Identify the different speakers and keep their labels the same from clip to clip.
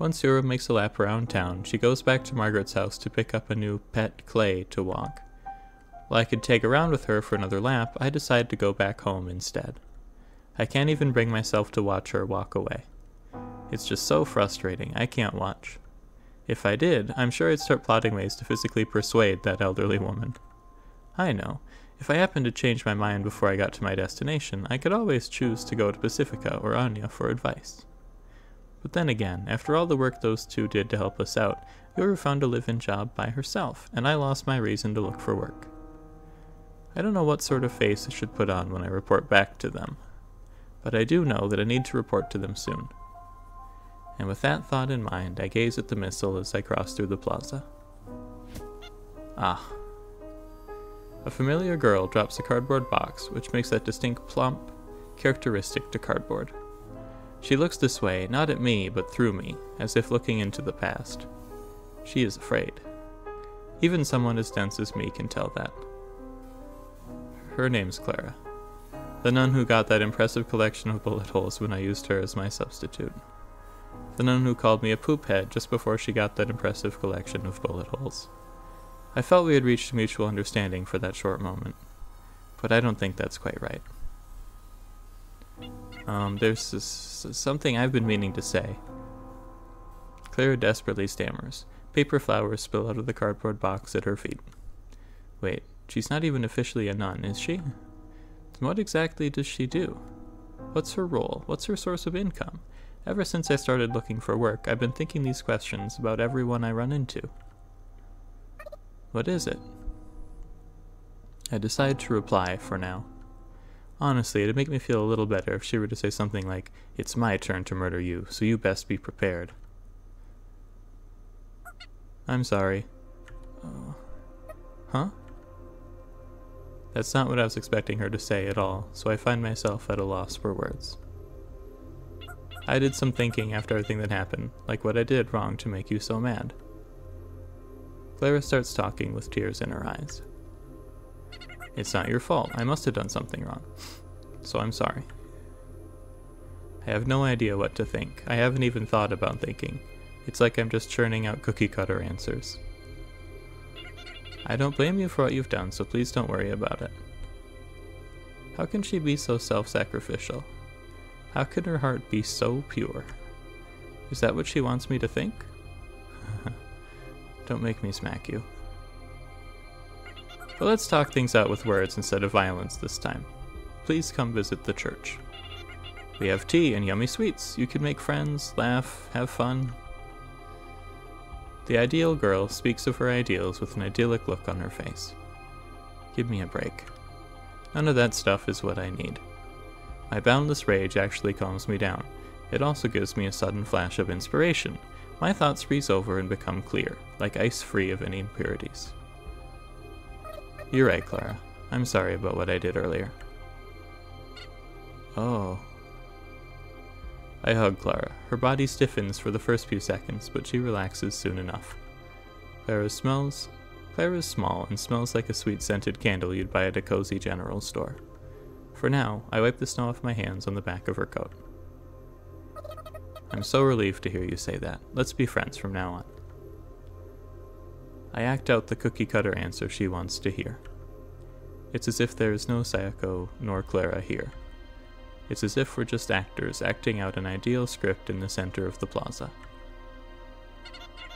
Speaker 1: Once Yoru makes a lap around town, she goes back to Margaret's house to pick up a new pet clay to walk. While I could take around with her for another lap, I decide to go back home instead. I can't even bring myself to watch her walk away. It's just so frustrating, I can't watch. If I did, I'm sure I'd start plotting ways to physically persuade that elderly woman. I know, if I happened to change my mind before I got to my destination, I could always choose to go to Pacifica or Anya for advice. But then again, after all the work those two did to help us out, Yoru found a live-in job by herself, and I lost my reason to look for work. I don't know what sort of face I should put on when I report back to them, but I do know that I need to report to them soon. And with that thought in mind, I gaze at the missile as I cross through the plaza. Ah. A familiar girl drops a cardboard box, which makes that distinct plump, characteristic to cardboard. She looks this way, not at me, but through me, as if looking into the past. She is afraid. Even someone as dense as me can tell that. Her name's Clara. The nun who got that impressive collection of bullet holes when I used her as my substitute. The nun who called me a poop head just before she got that impressive collection of bullet holes. I felt we had reached a mutual understanding for that short moment, but I don't think that's quite right. Um, there's this, something I've been meaning to say. Clara desperately stammers. Paper flowers spill out of the cardboard box at her feet. Wait, she's not even officially a nun, is she? What exactly does she do? What's her role? What's her source of income? Ever since I started looking for work, I've been thinking these questions about everyone I run into. What is it? I decide to reply for now. Honestly, it'd make me feel a little better if she were to say something like, It's my turn to murder you, so you best be prepared. I'm sorry. Uh, huh? That's not what I was expecting her to say at all, so I find myself at a loss for words. I did some thinking after everything that happened, like what I did wrong to make you so mad. Clara starts talking with tears in her eyes. It's not your fault. I must have done something wrong. So I'm sorry. I have no idea what to think. I haven't even thought about thinking. It's like I'm just churning out cookie cutter answers. I don't blame you for what you've done, so please don't worry about it. How can she be so self sacrificial? How can her heart be so pure? Is that what she wants me to think? don't make me smack you. But let's talk things out with words instead of violence this time. Please come visit the church. We have tea and yummy sweets. You can make friends, laugh, have fun. The ideal girl speaks of her ideals with an idyllic look on her face. Give me a break. None of that stuff is what I need. My boundless rage actually calms me down. It also gives me a sudden flash of inspiration. My thoughts freeze over and become clear, like ice free of any impurities. You're right, Clara. I'm sorry about what I did earlier. Oh. I hug Clara. Her body stiffens for the first few seconds, but she relaxes soon enough. Clara smells. Clara is small and smells like a sweet scented candle you'd buy at a cozy general store. For now, I wipe the snow off my hands on the back of her coat. I'm so relieved to hear you say that. Let's be friends from now on. I act out the cookie cutter answer she wants to hear. It's as if there is no Sayako nor Clara here. It's as if we're just actors acting out an ideal script in the center of the plaza.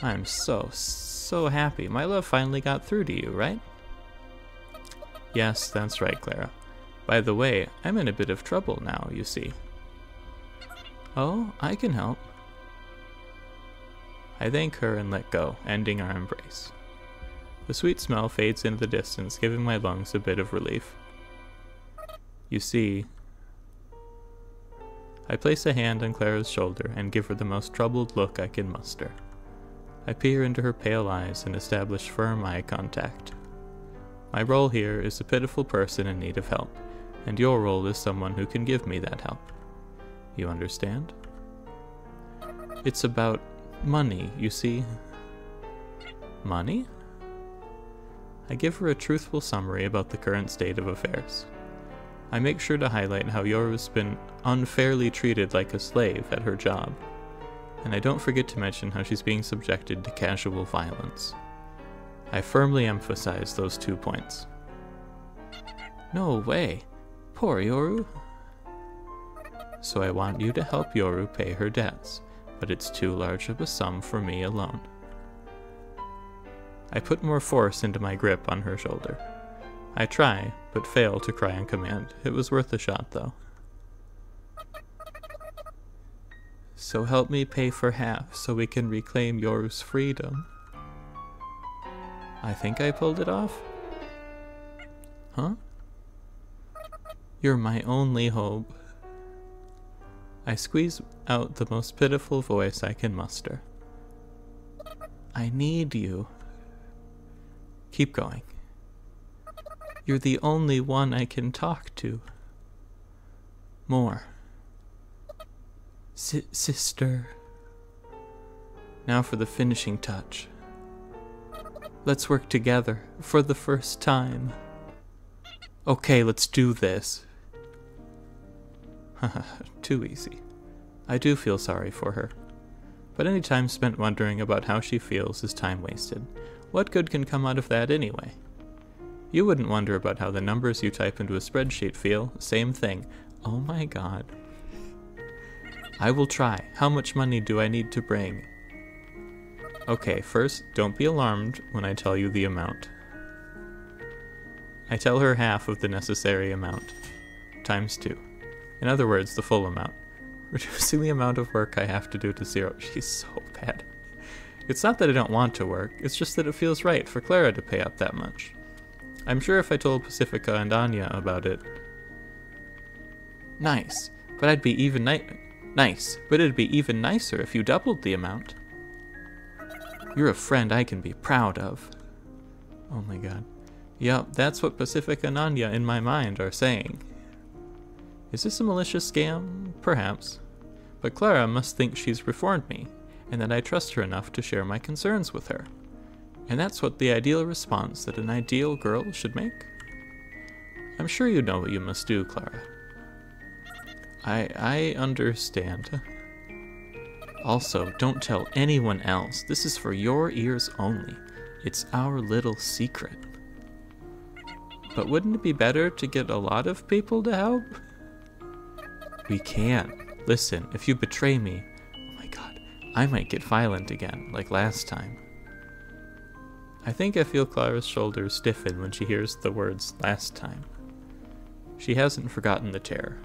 Speaker 1: I'm so, so happy. My love finally got through to you, right? Yes, that's right, Clara. By the way, I'm in a bit of trouble now, you see. Oh, I can help. I thank her and let go, ending our embrace. The sweet smell fades into the distance, giving my lungs a bit of relief. You see, I place a hand on Clara's shoulder and give her the most troubled look I can muster. I peer into her pale eyes and establish firm eye contact. My role here is a pitiful person in need of help, and your role is someone who can give me that help. You understand? It's about money, you see. Money? I give her a truthful summary about the current state of affairs. I make sure to highlight how Yoru's been unfairly treated like a slave at her job. And I don't forget to mention how she's being subjected to casual violence. I firmly emphasize those two points. No way. Poor Yoru. So I want you to help Yoru pay her debts, but it's too large of a sum for me alone. I put more force into my grip on her shoulder. I try, but fail to cry on command. It was worth a shot, though. So help me pay for half so we can reclaim Yoru's freedom. I think I pulled it off. Huh? You're my only hope. I squeeze out the most pitiful voice I can muster. I need you. Keep going. You're the only one I can talk to. More. S sister. Now for the finishing touch. Let's work together for the first time. Okay, let's do this. Haha, too easy. I do feel sorry for her. But any time spent wondering about how she feels is time wasted. What good can come out of that anyway? You wouldn't wonder about how the numbers you type into a spreadsheet feel. Same thing. Oh my god. I will try. How much money do I need to bring? Okay, first, don't be alarmed when I tell you the amount. I tell her half of the necessary amount, times two. In other words, the full amount. Reducing the amount of work I have to do to zero. She's so bad. It's not that I don't want to work, it's just that it feels right for Clara to pay up that much. I'm sure if I told Pacifica and Anya about it. Nice, but I'd be even ni nice, but it'd be even nicer if you doubled the amount. You're a friend I can be proud of. Oh my god. Yup, that's what Pacifica and Anya in my mind are saying. Is this a malicious scam? Perhaps. But Clara must think she's reformed me, and that I trust her enough to share my concerns with her. And that's what the ideal response that an ideal girl should make. I'm sure you know what you must do, Clara. I I understand. Also, don't tell anyone else. This is for your ears only. It's our little secret. But wouldn't it be better to get a lot of people to help? We can. Listen, if you betray me, I might get violent again, like last time. I think I feel Clara's shoulders stiffen when she hears the words last time. She hasn't forgotten the terror.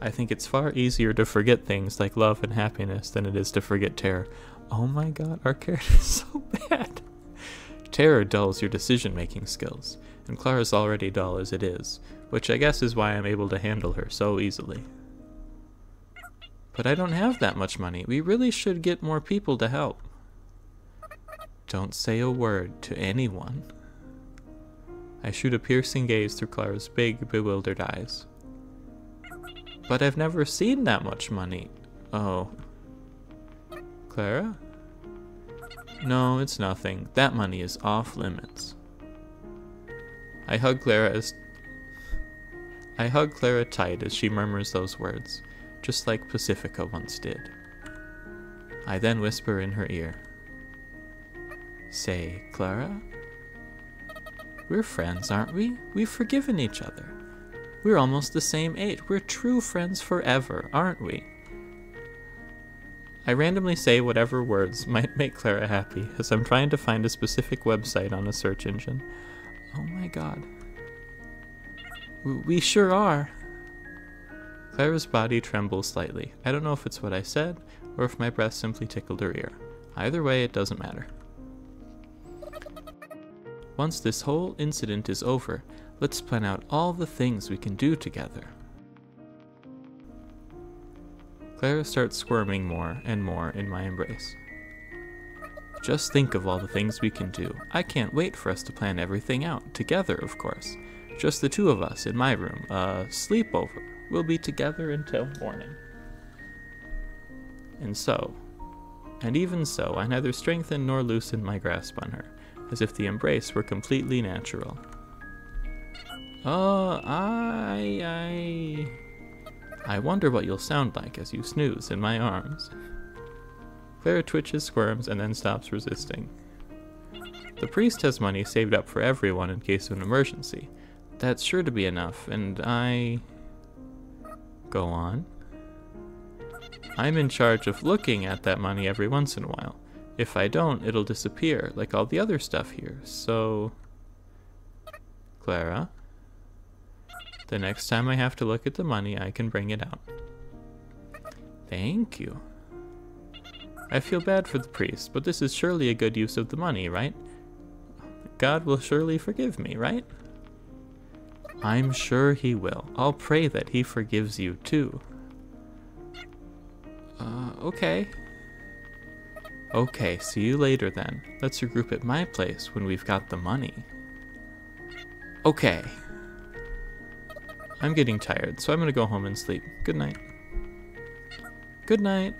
Speaker 1: I think it's far easier to forget things like love and happiness than it is to forget terror. Oh my god, our character is so bad. Terror dulls your decision making skills, and Clara's already dull as it is, which I guess is why I'm able to handle her so easily. But I don't have that much money. We really should get more people to help. Don't say a word to anyone. I shoot a piercing gaze through Clara's big, bewildered eyes. But I've never seen that much money. Oh. Clara? No, it's nothing. That money is off limits. I hug Clara as I hug Clara tight as she murmurs those words just like Pacifica once did. I then whisper in her ear, Say, Clara? We're friends, aren't we? We've forgiven each other. We're almost the same age. We're true friends forever, aren't we? I randomly say whatever words might make Clara happy as I'm trying to find a specific website on a search engine. Oh my god. We sure are. Clara's body trembles slightly. I don't know if it's what I said, or if my breath simply tickled her ear. Either way, it doesn't matter. Once this whole incident is over, let's plan out all the things we can do together. Clara starts squirming more and more in my embrace. Just think of all the things we can do. I can't wait for us to plan everything out, together, of course. Just the two of us in my room, a sleepover, We'll be together until morning. And so, and even so, I neither strengthened nor loosened my grasp on her, as if the embrace were completely natural. Oh, I, I... I wonder what you'll sound like as you snooze in my arms. Clara twitches, squirms, and then stops resisting. The priest has money saved up for everyone in case of an emergency. That's sure to be enough, and I. Go on. I'm in charge of looking at that money every once in a while. If I don't, it'll disappear, like all the other stuff here. So. Clara. The next time I have to look at the money, I can bring it out. Thank you. I feel bad for the priest, but this is surely a good use of the money, right? God will surely forgive me, right? I'm sure he will. I'll pray that he forgives you too. Uh, okay. Okay, see you later then. Let's regroup at my place when we've got the money. Okay. I'm getting tired, so I'm gonna go home and sleep. Good night. Good night.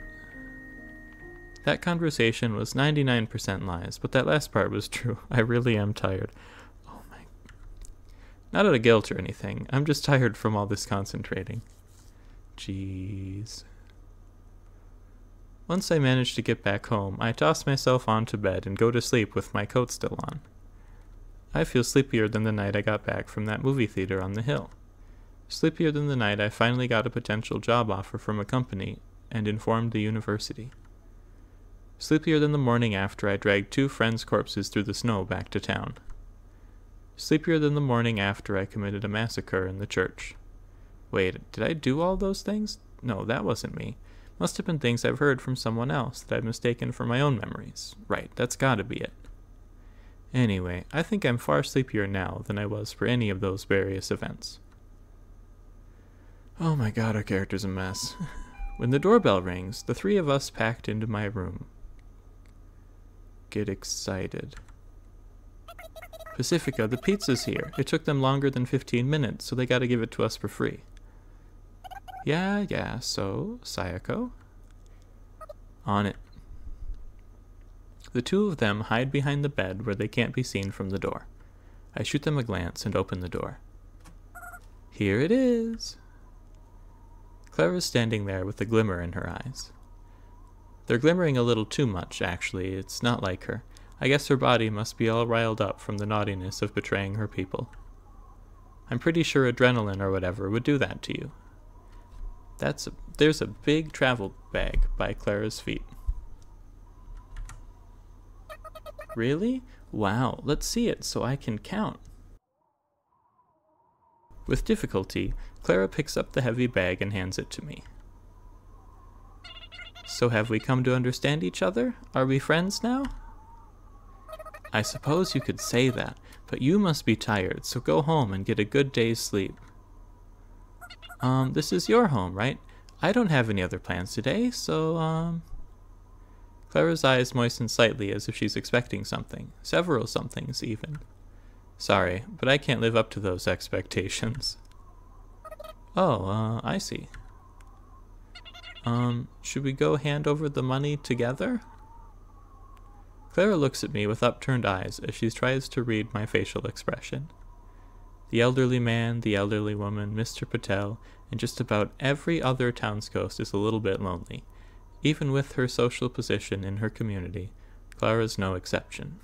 Speaker 1: That conversation was 99% lies, but that last part was true. I really am tired. Not out of guilt or anything. I'm just tired from all this concentrating. Jeez. Once I manage to get back home, I toss myself onto bed and go to sleep with my coat still on. I feel sleepier than the night I got back from that movie theater on the hill. Sleepier than the night I finally got a potential job offer from a company and informed the university sleepier than the morning after I dragged two friends' corpses through the snow back to town. Sleepier than the morning after I committed a massacre in the church. Wait, did I do all those things? No, that wasn't me. Must have been things I've heard from someone else that I've mistaken for my own memories. Right, that's gotta be it. Anyway, I think I'm far sleepier now than I was for any of those various events. Oh my god, our character's a mess. when the doorbell rings, the three of us packed into my room, get excited. Pacifica, the pizza's here. It took them longer than 15 minutes, so they gotta give it to us for free. Yeah, yeah, so, Sayako? On it. The two of them hide behind the bed where they can't be seen from the door. I shoot them a glance and open the door. Here it is! Clara's standing there with a glimmer in her eyes. They're glimmering a little too much, actually. It's not like her. I guess her body must be all riled up from the naughtiness of betraying her people. I'm pretty sure adrenaline or whatever would do that to you. That's a, there's a big travel bag by Clara's feet. Really? Wow, let's see it so I can count. With difficulty, Clara picks up the heavy bag and hands it to me. So have we come to understand each other? Are we friends now? I suppose you could say that, but you must be tired, so go home and get a good day's sleep. Um, this is your home, right? I don't have any other plans today, so, um... Clara's eyes moisten slightly as if she's expecting something. Several somethings, even. Sorry, but I can't live up to those expectations. Oh, uh, I see. Um, should we go hand over the money together? Clara looks at me with upturned eyes as she tries to read my facial expression. The elderly man, the elderly woman, Mr. Patel, and just about every other townsghost is a little bit lonely. Even with her social position in her community, Clara's no exception.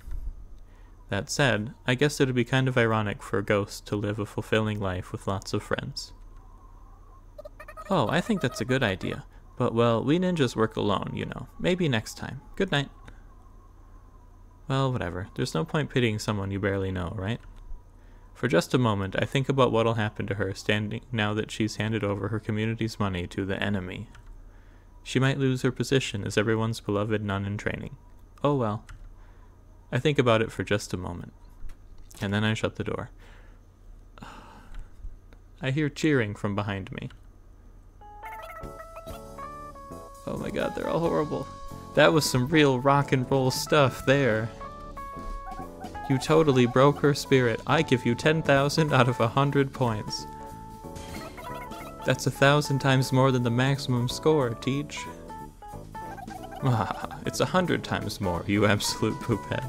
Speaker 1: That said, I guess it'd be kind of ironic for a ghost to live a fulfilling life with lots of friends. Oh, I think that's a good idea. But, well, we ninjas work alone, you know. Maybe next time. Good night. Well, whatever. There's no point pitying someone you barely know, right? For just a moment, I think about what'll happen to her standing now that she's handed over her community's money to the enemy. She might lose her position as everyone's beloved nun in training. Oh well. I think about it for just a moment. And then I shut the door. I hear cheering from behind me. Oh my god, they're all horrible. That was some real rock and roll stuff there. You totally broke her spirit. I give you 10,000 out of a 100 points. That's a thousand times more than the maximum score, Teach. Ah, it's a hundred times more, you absolute poophead.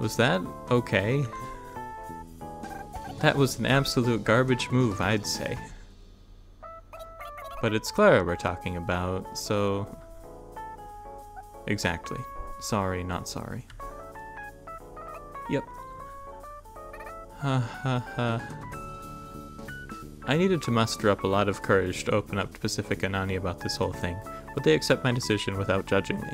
Speaker 1: Was that okay? That was an absolute garbage move, I'd say. But it's Clara we're talking about, so... Exactly. Sorry, not sorry. Yep. Ha ha ha. I needed to muster up a lot of courage to open up to Pacifica and Anya about this whole thing, but they accept my decision without judging me.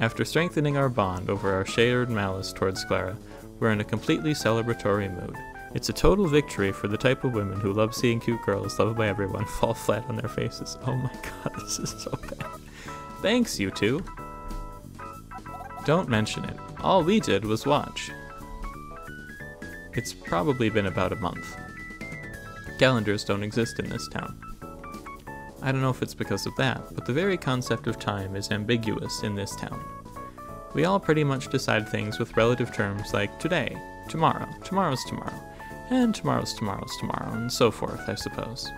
Speaker 1: After strengthening our bond over our shared malice towards Clara, we're in a completely celebratory mood. It's a total victory for the type of women who love seeing cute girls loved by everyone fall flat on their faces. Oh my god, this is so bad. Thanks, you two. Don't mention it. All we did was watch. It's probably been about a month. Calendars don't exist in this town. I don't know if it's because of that, but the very concept of time is ambiguous in this town. We all pretty much decide things with relative terms like today, tomorrow, tomorrow's tomorrow, and tomorrow's tomorrow's tomorrow, and so forth, I suppose.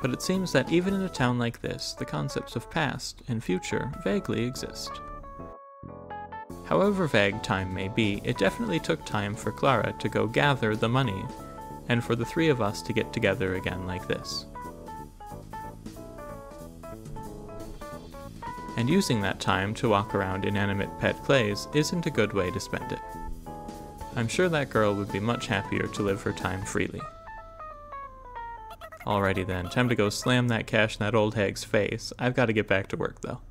Speaker 1: But it seems that even in a town like this, the concepts of past and future vaguely exist. However vague time may be, it definitely took time for Clara to go gather the money, and for the three of us to get together again like this. And using that time to walk around inanimate pet clays isn't a good way to spend it. I'm sure that girl would be much happier to live her time freely. Alrighty then, time to go slam that cash in that old hag's face. I've got to get back to work though.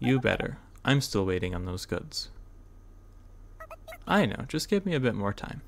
Speaker 1: You better. I'm still waiting on those goods. I know, just give me a bit more time.